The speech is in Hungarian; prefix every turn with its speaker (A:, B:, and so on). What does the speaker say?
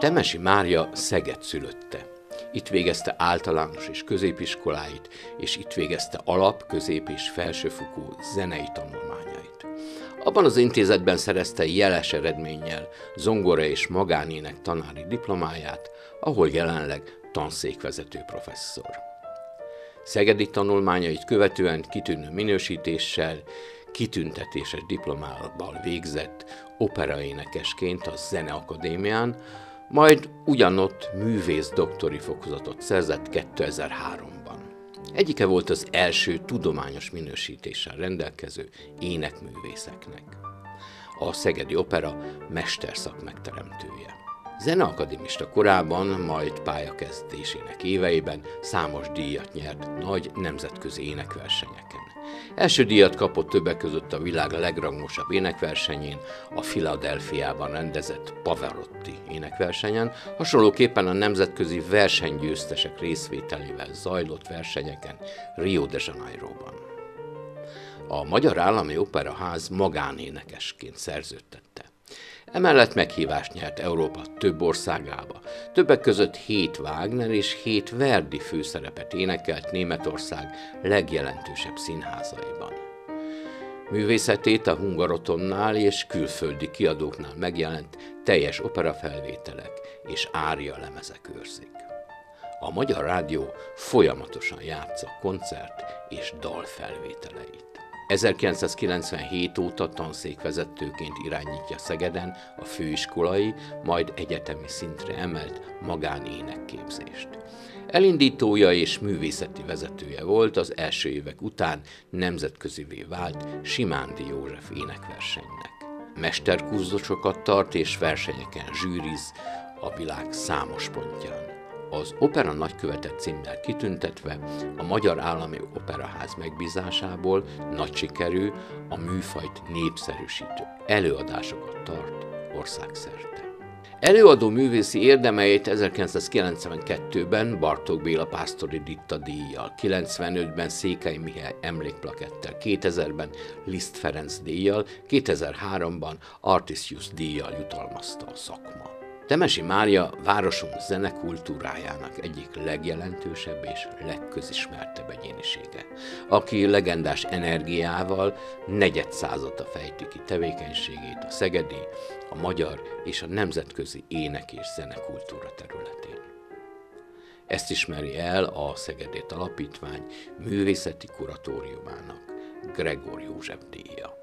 A: Temesi Mária Szeged szülötte. Itt végezte általános és középiskoláit, és itt végezte alap, közép és felsőfokú zenei tanulmányait. Abban az intézetben szerezte jeles eredménnyel zongora és magánének tanári diplomáját, ahol jelenleg tanszékvezető professzor. Szegedi tanulmányait követően kitűnő minősítéssel, kitüntetéses diplomával végzett operaénekesként a Zeneakadémián, majd ugyanott művész doktori fokozatot szerzett 2003-ban. Egyike volt az első tudományos minősítéssel rendelkező énekművészeknek. A Szegedi Opera mesterszak megteremtője. Zeneakadémista korában, majd pályakezdésének éveiben számos díjat nyert nagy nemzetközi énekversenyeken. Első díjat kapott többek között a világ legrangosabb énekversenyén, a Filadelfiában rendezett Pavarotti énekversenyen, hasonlóképpen a nemzetközi versenygyőztesek részvételével zajlott versenyeken Rio de Janeiroban. A Magyar Állami Operaház magánénekesként szerződtette. Emellett meghívást nyert Európa több országába. Többek között hét Wagner és hét Verdi főszerepet énekelt Németország legjelentősebb színházaiban. Művészetét a Hungarotonnál és külföldi kiadóknál megjelent teljes operafelvételek és ária lemezek őrzik. A Magyar Rádió folyamatosan játsza koncert és dalfelvételeit. 1997 óta tanszékvezetőként irányítja Szegeden a főiskolai, majd egyetemi szintre emelt magánénekképzést. Elindítója és művészeti vezetője volt az első évek után nemzetközivé vált Simándi József énekversenynek. Mesterkurzusokat tart és versenyeken zsűriz a világ számos pontján az Opera Nagykövete címmel kitüntetve a Magyar Állami Operaház megbízásából nagy sikerű, a műfajt népszerűsítő előadásokat tart országszerte. Előadó művészi érdemeit 1992-ben Bartók Béla Pásztori Ditta díjjal, 95-ben Székely Mihály emlékplakettel, 2000-ben Liszt Ferenc díjjal, 2003-ban Artisius díjjal jutalmazta a szakma. Temesi Mária városunk zenekultúrájának egyik legjelentősebb és legközismertebb egyénisége, aki legendás energiával negyed százada fejti ki tevékenységét a szegedi, a magyar és a nemzetközi ének és zenekultúra területén. Ezt ismeri el a Szegedét Alapítvány művészeti kuratóriumának Gregor József díja.